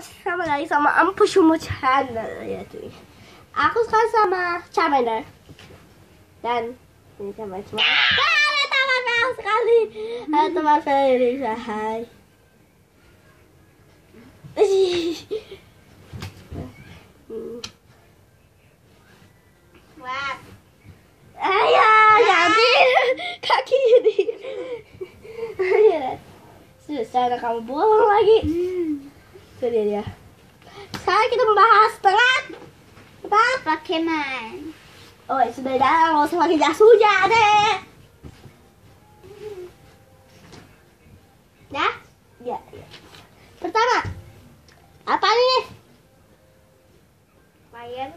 sama lagi sama Ampusumu Channel ya cuy. Aku sekarang sama Charmander dan ini teman semua. Ah, ada teman kau sekali. Ada teman Ferry Hai. Hmm. Wah, Ayo, jadi kaki. Ayo, susah ada kamu bohong lagi. Itu dia dia. Sekarang kita membahas tengah apa? Pokemon. Oh, sudah dah, nggak usah pakai jas hujan deh. Dah? Ya, ya. Pertama, apa nih? Fire.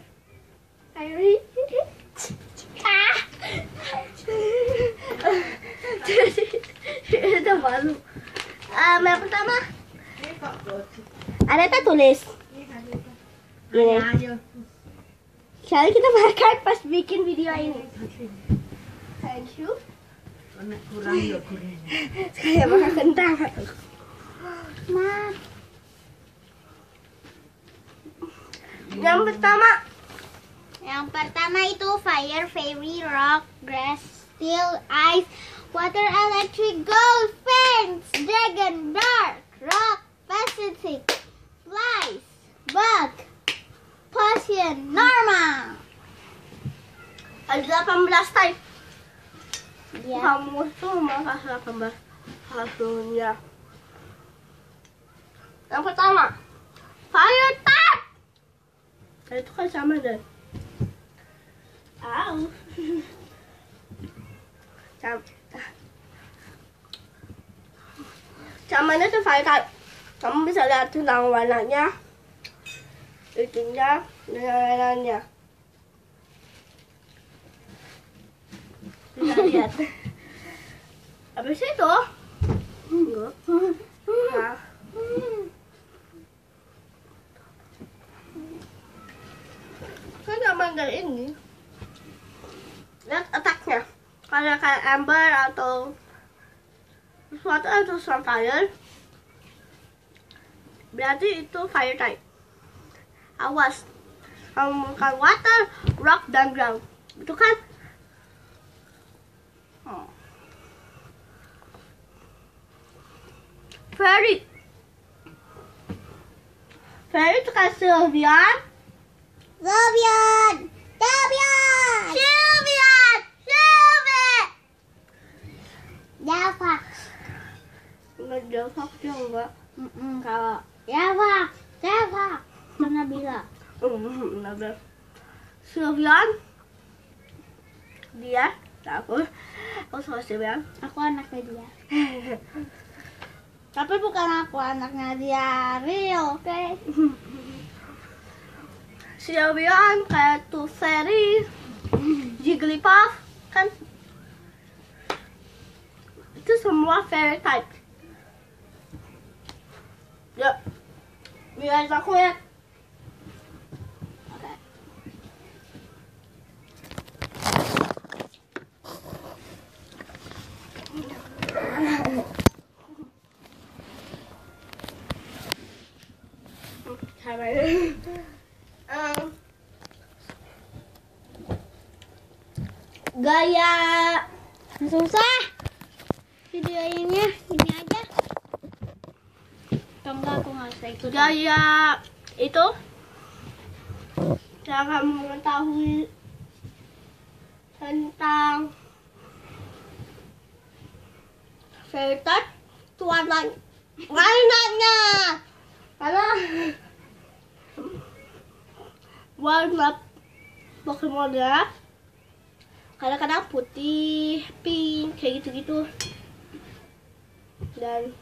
Airi. Ah. Itu malu. Um, yang pertama, ada tak tulis? Gini. Kali kita makan pas bikin video ini. Thank you. ya. Saya makan kentang. Ma. Yang pertama, Yang pertama itu fire, fairy, rock, grass, steel, ice, water, electric, gold, fence, dragon, dark, rock, pacific, flies, bug, potion, normal. ada 18 type. Ya. Kamu tuh makas 18 hasilnya. Yang pertama, fire type. Itu kan sama deh. Au. Cam. Camanya tuh fire type. Kamu bisa lihat tentang warnanya, itunya, dan lain-lainnya. Bisa lihat. Habis itu, enggak. Nah, kan zaman dari ini lihat attacknya kalau kayak ember atau sesuatu atau fire berarti itu fire type awas kamu makan water rock dan ground itu kan Hmm. Fairy Fairy itu kan Sylvian Sylvian! Sylvian! Sylvian! Sylvian! Javax. Enggak jawab dia enggak Mm-mm, kalau Javax, Javax. Pernah bilang. Hmm, ada Sylvian Dia Aku Aku sama Sylvian Aku anaknya dia. Tapi bukan aku anaknya dia. Real, oke? Sylvian kayak tuh Fairy Jigglypuff Kan Itu semua fairy type Ya Aku ya Oke. Em, gaya Susah. Video ini ini enggak aku nggak gaya itu? Cara mengetahui tentang itu warna warnanya. Karena warna Pokemonnya kadang-kadang putih, pink, kayak gitu-gitu. Dan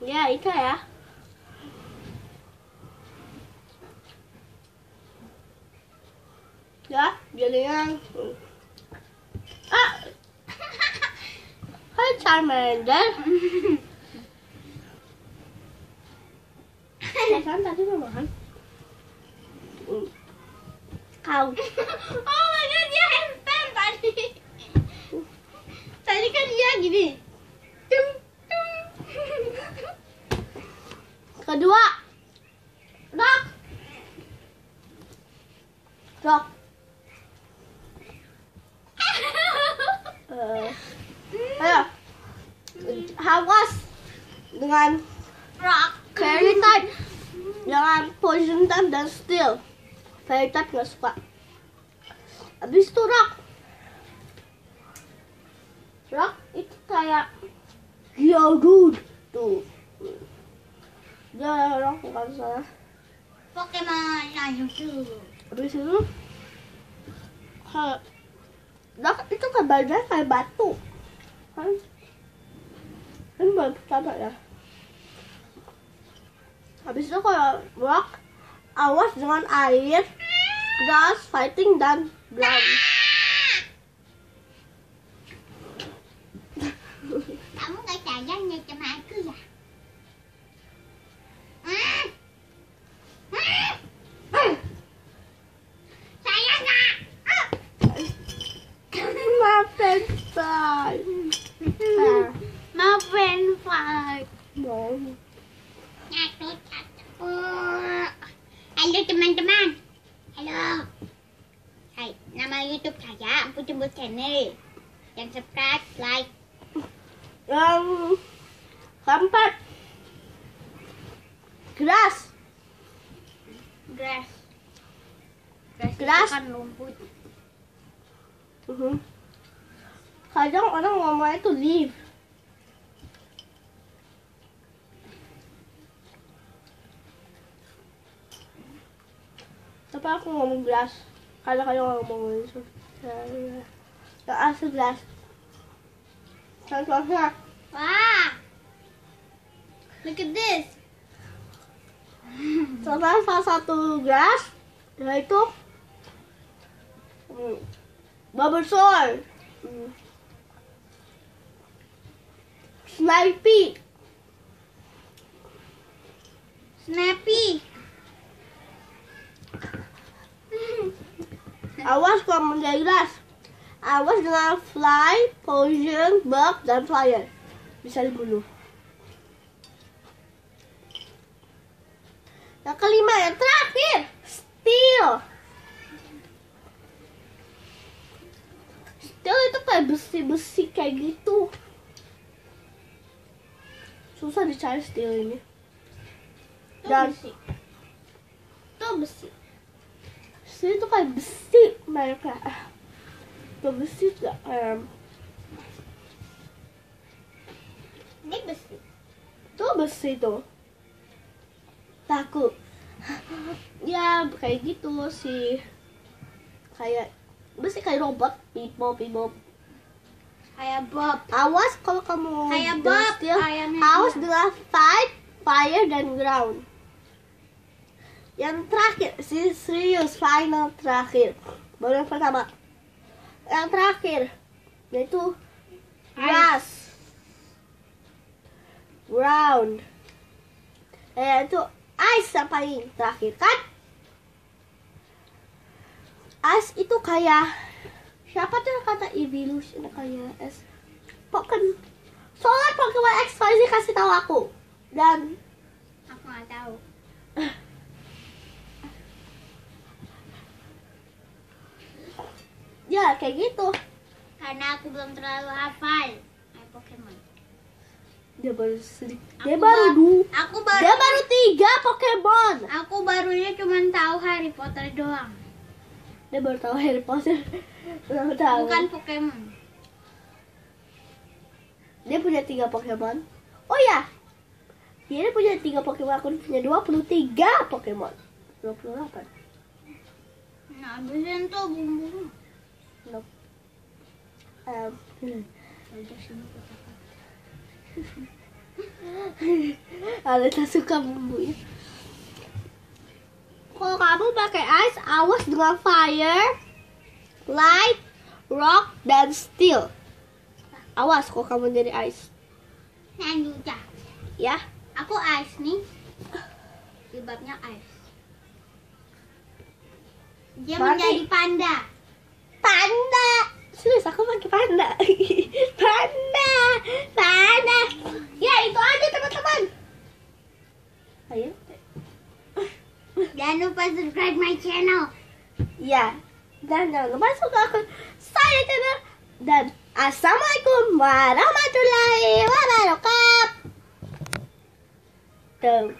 ya itu ya. Ya jadinya ah Hai Charmander ya kan tadi mau makan Hmm. kau oh my god, dia handstand tadi. Tadi kan dia gini. Ayo. Hawas dengan Rock. fairy type. Jangan poison type dan steel. Fairy type nggak suka. Habis itu rock. Rock itu kayak Geodude tuh. Dia rock bukan salah. Pokemon Naruto. Habis itu rock itu kayak badannya kayak batu. Kan? Kan baru pertama ya. Habis itu kalau rock awas dengan air, grass, fighting dan ground. fry. No french fry. No. Hello teman-teman. Hello. Hai, nama YouTube saya Empu Jembut Channel. Yang subscribe, like. Yang keempat. Grass. Grass. Grass. Grass. Itu kan rumput. Uh -huh. Kadang orang ngomongnya itu leaf. Tapi aku ngomong grass. Kadang-kadang ngomong itu. Yang asli grass. Contohnya, Wah. Look at this. contohnya salah satu grass yaitu hmm, Bulbasaur. Hmm. Snipey. Snappy. Awas kalau menjadi. Awas dengan fly, poison, bug, dan fire. Bisa dibunuh. Yang kelima, yang terakhir. Steel. Steel itu kayak besi-besi kayak gitu. Susah dicari steel ini. Itu Dan besi. itu besi. Steel itu kayak besi mereka. Itu besi juga kayak Ini besi. itu besi tuh. Takut. ya kayak gitu sih. Kayak besi kayak robot, pipo pipo. Kayak Bob. Awas kalau kamu dengan Bob. awas dengan fight, fire dan ground. Yang terakhir, serius final terakhir. Baru yang pertama. Yang terakhir yaitu grass, ground. Eh itu ice yang paling terakhir kan? Ice itu kayak siapa tuh yang kata evolution kayak es Pokemon Soalnya Pokemon X Y Z kasih tahu aku dan Aku nggak tahu. ya kayak gitu Karena aku belum terlalu hafal. Pokemon. dia baru sedikit Aku dia baru ba- dua Aku baru. dia baru tiga Pokemon Aku barunya cuma tahu Harry Potter doang. dia baru tahu Harry Potter belum tahu Bukan Pokemon. dia punya tiga Pokemon oh ya dia punya tiga Pokemon aku punya 23 Pokemon 28 Nah, biasanya tuh bumbu. nope. um, hmm. Aleta suka bumbunya. Kalau kamu pakai ice, awas dengan fire, light, rock, dan steel. Awas kalau kamu jadi ice, Lanjut ya. Aku ice nih. Jilbabnya ice. Dia Berarti- menjadi panda. Panda. Serius, aku pakai panda. panda, panda. Ya itu aja teman-teman. Ayo. Jangan lupa subscribe my channel. Ya dan jangan lupa suka akun saya channel dan assalamualaikum warahmatullahi wabarakatuh.